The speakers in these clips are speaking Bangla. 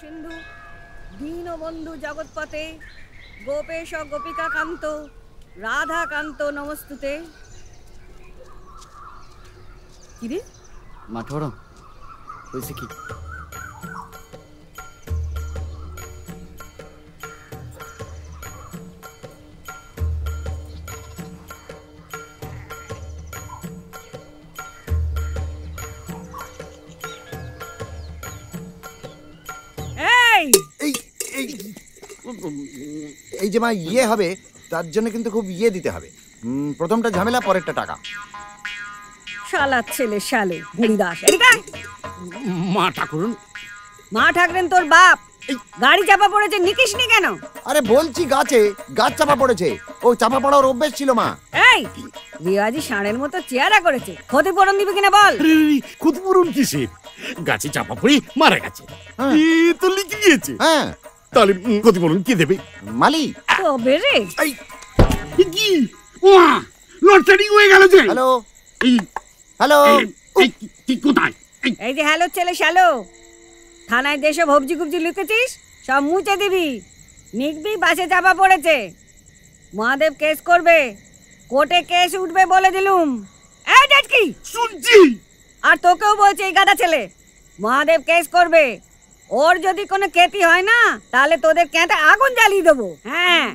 সিন্ধু দীনবন্ধু জগৎপথে গোপেশ গোপিকা কান্ত নমস্তুতে। কিরে মাঠোরা হয়েছে কি? এই যে মা ইয়ে হবে তার জন্য কিন্তু খুব ইয়ে দিতে হবে। প্রথমটা ঝামেলা পরেরটা টাকা। শালার ছেলে শালে বুড়িদাস। মা ঠাকুরন। মা ঠাকরেন তোর বাপ। গাড়ি চাপা পড়েছে নিকিসনি কেন? আরে বলছি গাছে গাছ চাপা পড়েছে। ও চাপা পড়ার অভ্যেস ছিল মা। এই বিরাজি ষাঁড়ের মতো চেহারা করেছে। ক্ষতিপূরণ দিবি কিনা বল? ক্ষতিপূরণ কিসের? গাছে চাপা পড়ে মারা গেছে। হ্যাঁ। তো লিখে গিয়েছে। হ্যাঁ। তাহলে ক্ষতিপূরণ কে দেবে? মালি তবে রে? কি? ওয়া লটারি হয়ে গেল যে। হ্যালো? এই হ্যালো? কি কোথায়? এই, যে হ্যালো ছেলে শ্যালো থানায় দেশে ভবজি গুবজি লিখেছিস সব মুছে দিবি। নিকবি বাসে চাপা পড়েছে। মহাদেব কেস করবে কোর্টে কেস উঠবে বলে দিলুম। এই কি? শুনছি। আর তোকেও বলছে এই গাদা ছেলে মহাদেব কেস করবে। ওর যদি কোনো ক্ষতি হয় না তাহলে তোদের ক্যাঁতে আগুন জ্বালিয়ে দেবো। হ্যাঁ।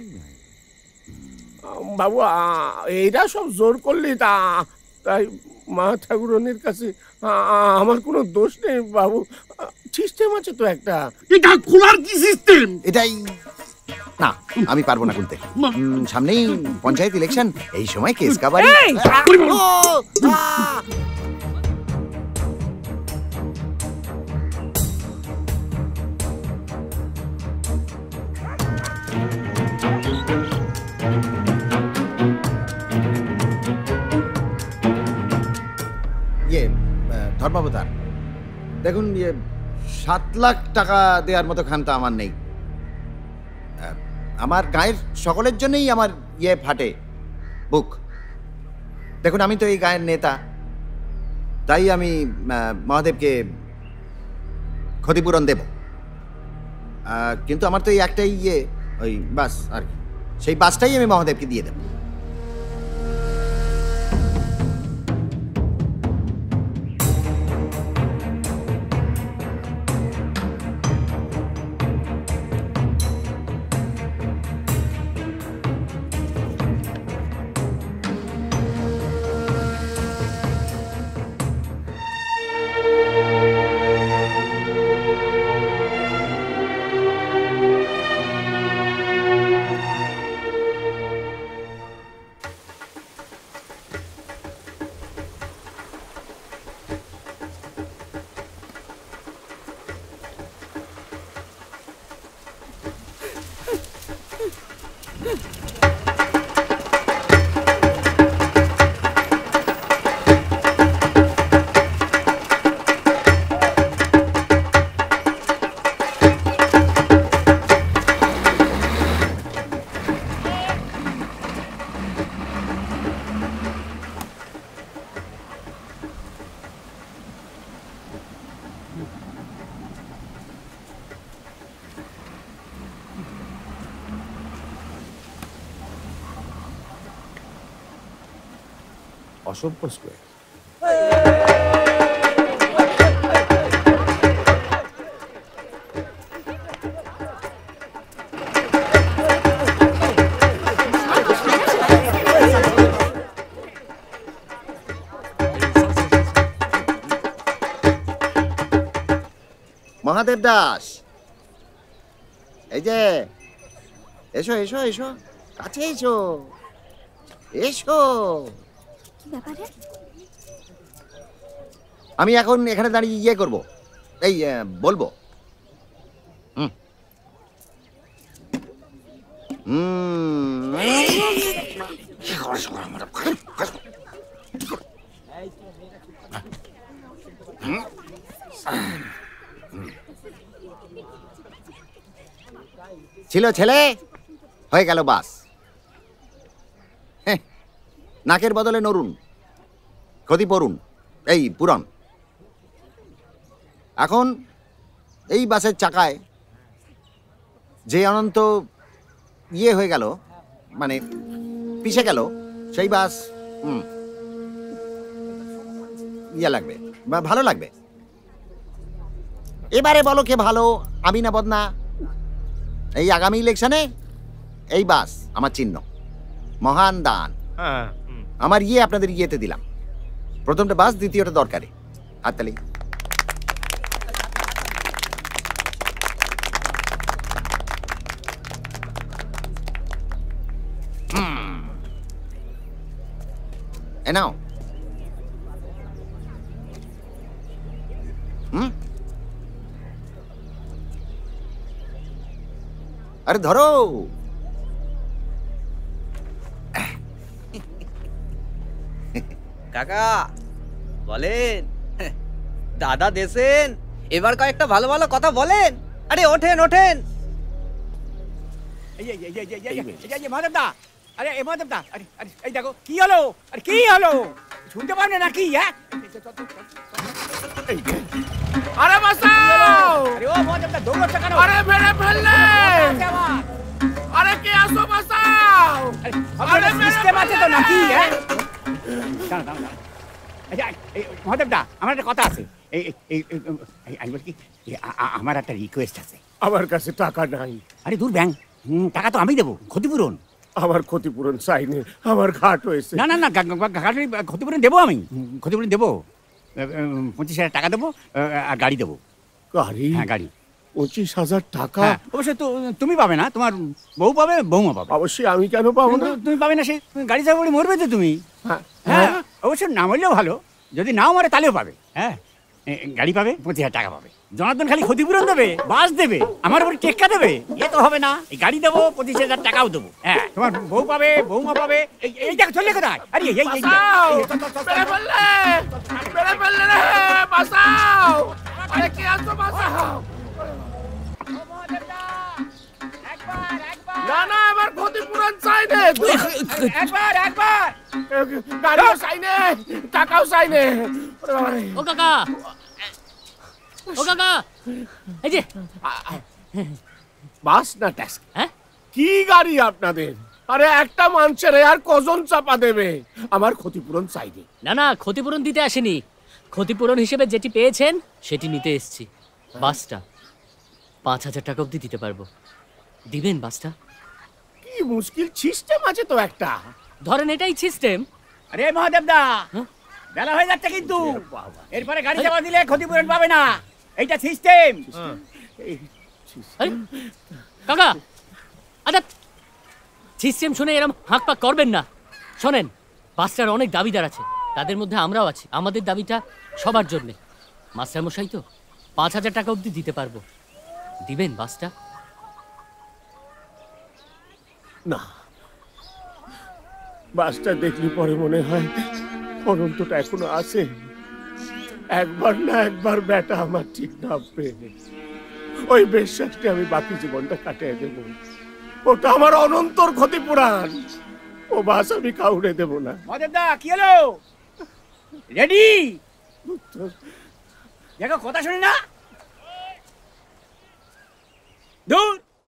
বাবু এইরা সব জোর করলি তা তাই মা ঠাকুরনের কাছে আমার কোনো দোষ নেই বাবু। সিস্টেম আছে তো একটা। এটা খোলার কি সিস্টেম? এটাই না আমি পারব না খুলতে। সামনেই পঞ্চায়েত ইলেকশন এই সময় কেস কাবারি আহ, ধর্মাবতার দেখুন ইয়ে সাত লাখ টাকা দেওয়ার মতো খান্তা আমার নেই। আমার গায়ের সকলের জন্যই আমার ইয়ে ফাটে বুক। দেখুন আমি তো এই গায়ের নেতা। তাই আমি মহাদেবকে ক্ষতিপূরণ দেব। কিন্তু আমার তো এই একটাই ইয়ে ওই বাস আর কি। সেই বাসটাই আমি মহাদেবকে দিয়ে দেব। অসভ্য স্কোয়ার মহাদেব দাস। এই যে এসো এসো এসো। কাছে এসো। এসো। আমি এখন এখানে দাঁড়িয়ে ইয়ে করব। এই বলব। হুম। হুম। ছিল ছেলে হয়ে গেল বাস। নাকের বদলে নরুন ক্ষতিপূরণ এই পুরন এখন এই বাসের চাকায় যে অনন্ত ইয়ে হয়ে গেল মানে পিছে গেল, সেই বাস হুম ইয়ে লাগবে বা ভালো লাগবে। এবারে বলো কে ভালো, আমি না বদনা? এই আগামী ইলেকশনে এই বাস আমার চিহ্ন। মহান দান। আমার ইয়ে আপনাদের ইয়েতে দিলাম। প্রথমটা বাস, দ্বিতীয়টা দরকারি। হাততালি। হুম। এ, নাও। হুম। আরে ধরো। টাকা বলেন। দাদা দেশেন এবার কয়েকটা ভালো ভালো কথা বলেন। আরে ওঠেন ওঠেন। মাধবদা আরে মাধবদা আরে আরে এই দেখো কি হলো? আরে কি হলো? শুনতে পারবে নাকি হ্যাঁ? আরে বাসাও আরে ও মাধবদা দৌড়াচ্ছে আরে ফেললে! আরে কে আসো বাসাও আরে মেরে ফেললে হ্যাঁ? দাঁড়া আমার একটা কথা আছে এই আমি বলছি আমার একটা রিকোয়েস্ট আছে আমার কাছে টাকা নাই আরে দূর ব্যাং টাকা তো আমি দেবো। ক্ষতিপূরণ আমার ক্ষতিপূরণ চাইনি আমার ঘাট হয়েছে না না না গাড়ি ক্ষতিপূরণ দেবো আমি। ক্ষতিপূরণ দেবো পঁচিশ হাজার টাকা দেবো আর গাড়ি দেবো। গাড়ি? হ্যাঁ গাড়ি। পঁচিশ হাজার টাকা। হ্যাঁ অবশ্যই তো তুমি পাবে না তোমার বউ পাবে বৌমা পাবে। অবশ্যই আমি কেন পাবো না? তুমি পাবে না সে তুমি গাড়ি চাপে পড়ে মরবে তো তুমি। হ্যাঁ হ্যাঁ অবশ্যই না মরলেও ভালো যদি নাও মরে তাহলেও পাবে হ্যাঁ। গাড়ি পাবে পঁচিশ হাজার টাকা পাবে। জনার্দন খালি ক্ষতিপূরণ দেবে বাস দেবে আমার উপরে টেক্কা দেবে এ তো হবে না এই গাড়ি দেবো পঁচিশ হাজার টাকাও দেবো হ্যাঁ। তোমার বউ পাবে বৌমা পাবে এই দেখো চলে কোথায়? আরে এই এই বাঁচাও! আরে কে আসো বাঁচাও! একবার একবার। গাড়িও টাকাও ও কাকা। ও কাকা। এই যে। বাস না ট্যাক্সি? হ্যাঁ? কি গাড়ি আপনাদের? আরে একটা মানুষের আর কজন চাপা দেবে? আমার ক্ষতিপূরণ চাইনি। না না ক্ষতিপূরণ দিতে আসেনি। ক্ষতিপূরণ হিসেবে যেটি পেয়েছেন সেটি নিতে এসেছি। বাসটা পাঁচ হাজার টাকা অবধি দিতে পারব। দিবেন বাসটা? মুশকিল সিস্টেম আছে তো একটা। ধরেন এটাই সিস্টেম আরে মহাদেব দা হ্যাঁ? বেলা হয়ে যাচ্ছে কিন্তু। এরপরে গাড়ি চাপা দিলে ক্ষতিপূরণ পাবে না। এইটা সিস্টেম কাকা আচ্ছা সিস্টেম শুনে এরম হাঁক পাক করবেন না। শোনেন বাসটার অনেক দাবিদার আছে। তাদের মধ্যে আমরাও আছি। আমাদের দাবিটা সবার জন্যে। মাস্টারমশাই তো পাঁচ হাজার টাকা অবধি দিতে পারব। দিবেন বাসটা? না। বাসটা দেখলি পরে মনে হয় অনন্তটা এখনও আছে। একবার না একবার বেটা আমার ঠিক নামবে ওই বিশ্বাসটি আমি বাকি জীবনটা কাটিয়ে দেব। ওটা আমার অনন্তর ক্ষতিপূরণ। ও বাস আমি কাউরে দেব না। দা, কি হলো? রেডি? দেখো, কথা শুনি না। দূর